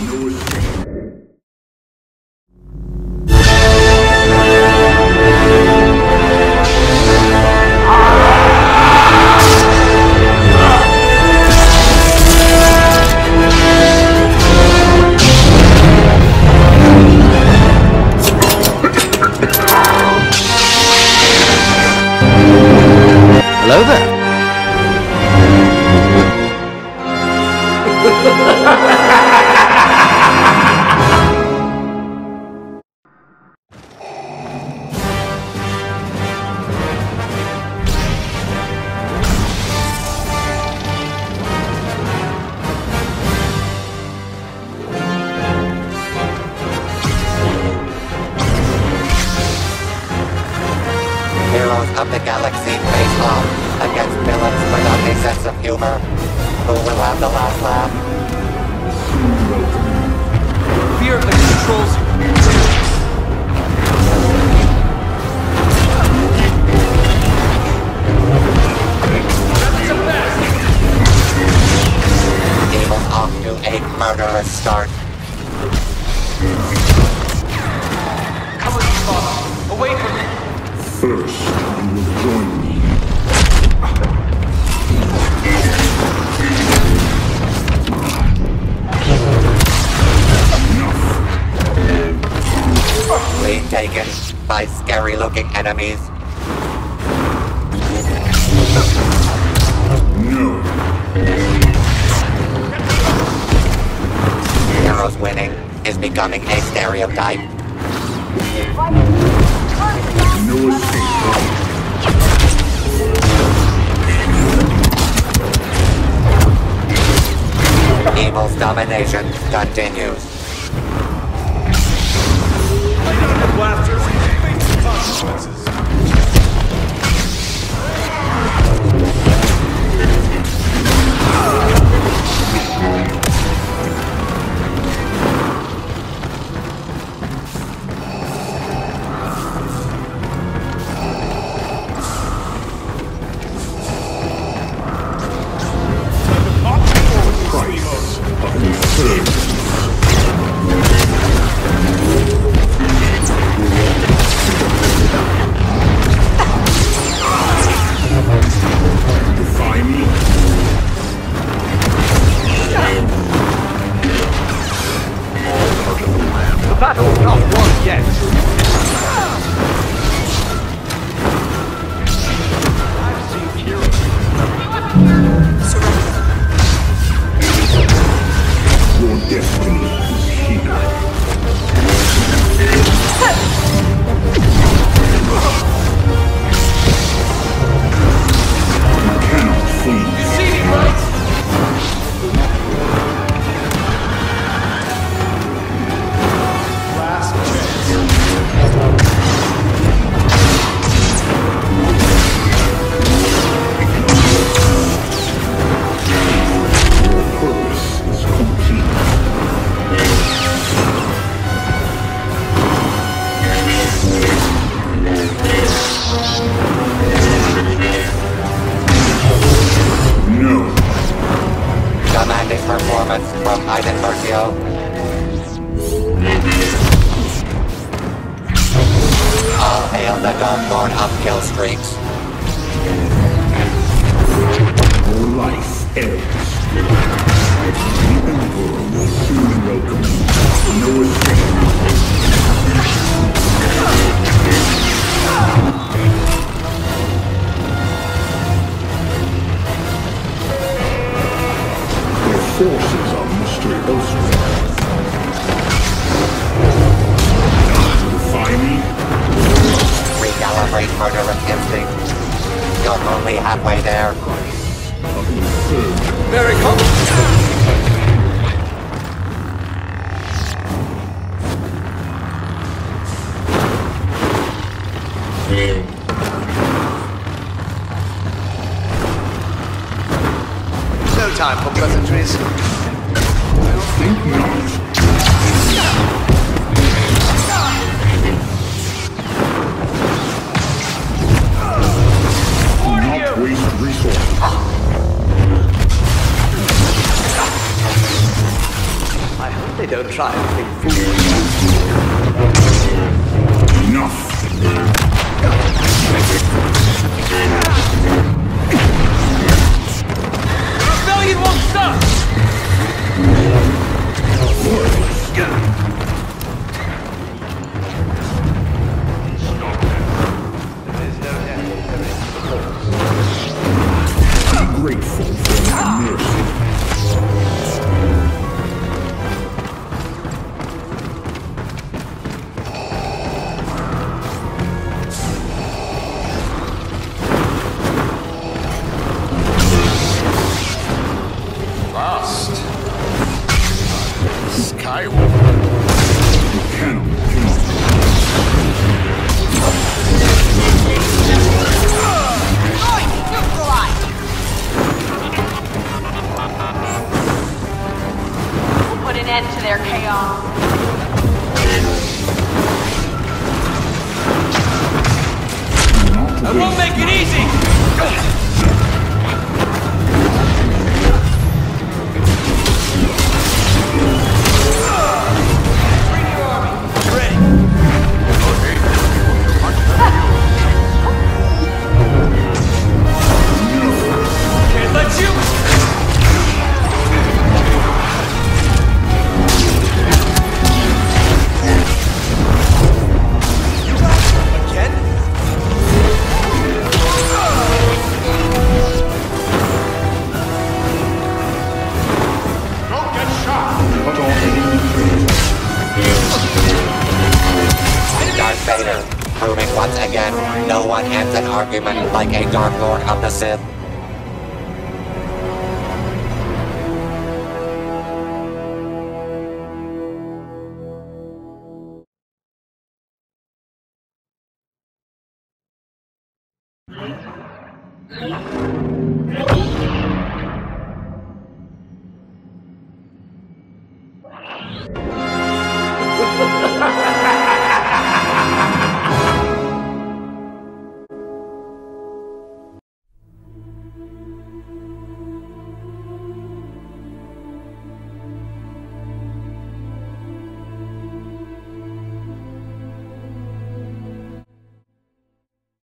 No escape. Sense of humor. Who will have the last laugh? Fear that controls you. Evil's off to a murderous start. Come with me, father. Away from me. First, you will join by scary-looking enemies. Heroes winning is becoming a stereotype. No. Evil's domination continues. Dawnborn of kill streaks. Life ends. The Emperor will soon welcome you. No escape. You're only halfway there. Very comfortable. They don't try anything foolish. Enough. Rebellion won't stop! Fast. Skywalker. Cannibal King. We'll put an end to their chaos. I won't make it easy! An argument like a Dark Lord of the Sith. Ready?